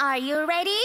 Are you ready?